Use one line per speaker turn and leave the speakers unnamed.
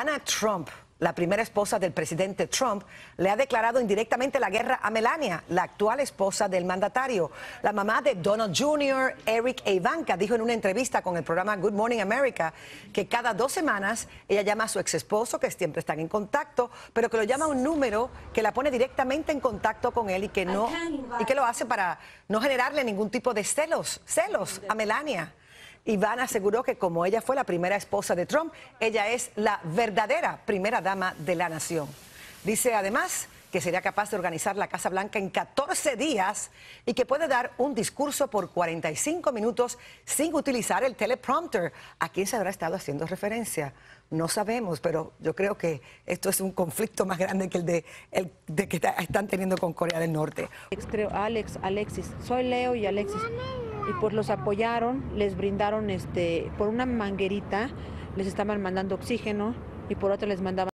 Ana Trump, la primera esposa del presidente Trump, le ha declarado indirectamente la guerra a Melania, la actual esposa del mandatario. La mamá de Donald Jr., Eric e Ivanka, dijo en una entrevista con el programa Good Morning America que cada dos semanas ella llama a su ex esposo, que siempre están en contacto, pero que lo llama a un número que la pone directamente en contacto con él y que no y que lo hace para no generarle ningún tipo de celos, celos a Melania. Iván aseguró que como ella fue la primera esposa de Trump, ella es la verdadera primera dama de la nación. Dice además que sería capaz de organizar la Casa Blanca en 14 días y que puede dar un discurso por 45 minutos sin utilizar el teleprompter. ¿A quién se habrá estado haciendo referencia? No sabemos, pero yo creo que esto es un conflicto más grande que el de, el de que están teniendo con Corea del Norte.
Alex, Alexis, soy Leo y Alexis y pues los apoyaron, les brindaron este por una manguerita, les estaban mandando oxígeno y por otra les mandaban